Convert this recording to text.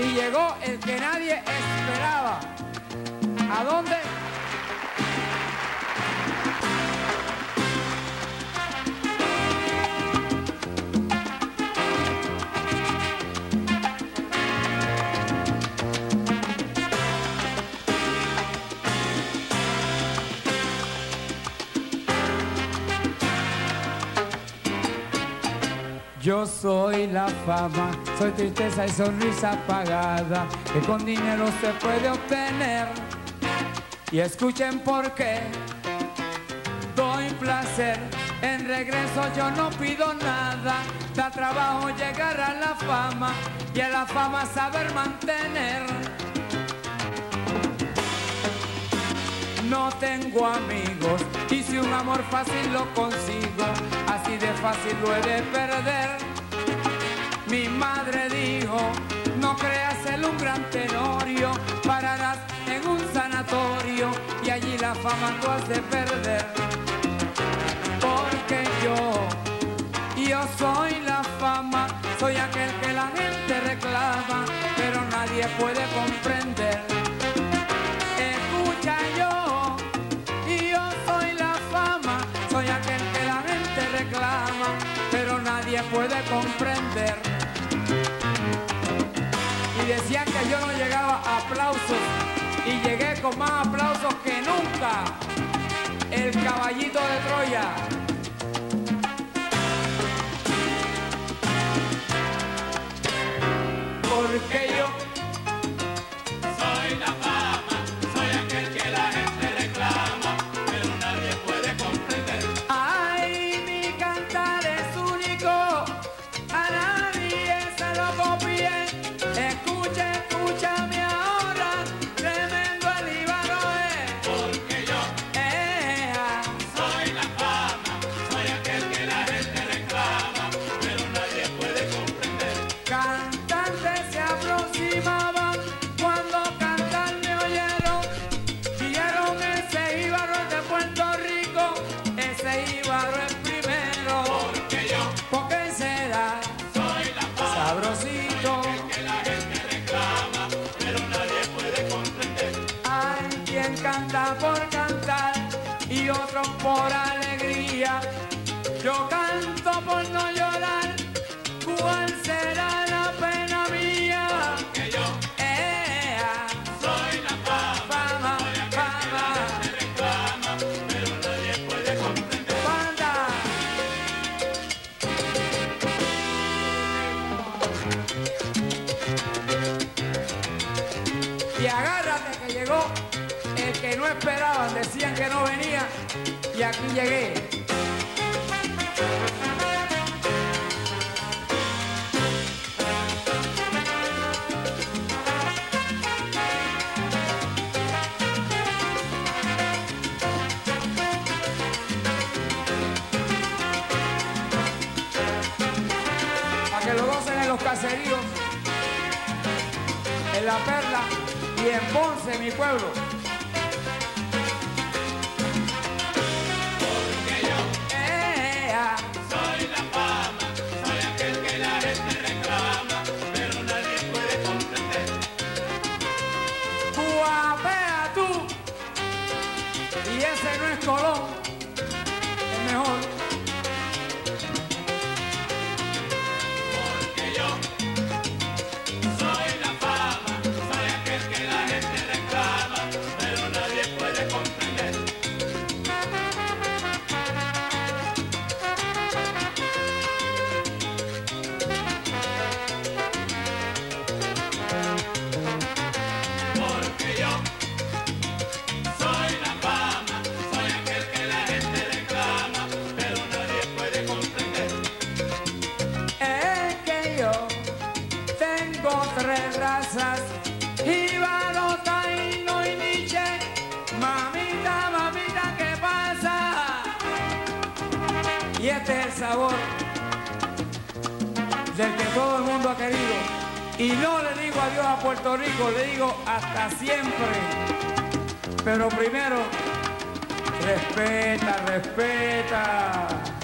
Y llegó el que nadie esperaba. ¿A dónde? Yo soy la fama, soy tristeza y sonrisa apagada, que con dinero se puede obtener. Y escuchen por qué doy placer, en regreso yo no pido nada, da trabajo llegar a la fama y a la fama saber mantener. No tengo amigos y si un amor fácil lo consigo, así de fácil lo he de perder. Mi madre dijo, no creas en un gran tenorio, pararás en un sanatorio y allí la fama tú has de perder. Porque yo, yo soy la fama, soy aquel que la gente reclama, pero nadie puede comprender. Puede comprender. Y decían que yo no llegaba a aplausos, y llegué con más aplausos que nunca. El caballito de Troya. Porque por alegría. Yo canto por no llorar. ¿Cuál será la pena mía? Que yo Ea, soy la fama, fama, fama, que reclama, pero nadie puede comprender. banda. Y agárrate que llegó el que no esperaban, decían que no venía y aquí llegué. Para que lo gocen en los caseríos, en La Perla y en Ponce, mi pueblo. Y ese no es Colón, es mejor. Y. Mamita, mamita, ¿qué pasa? Y este es el sabor del que todo el mundo ha querido. Y no le digo adiós a Puerto Rico, le digo hasta siempre. Pero primero, respeta, respeta.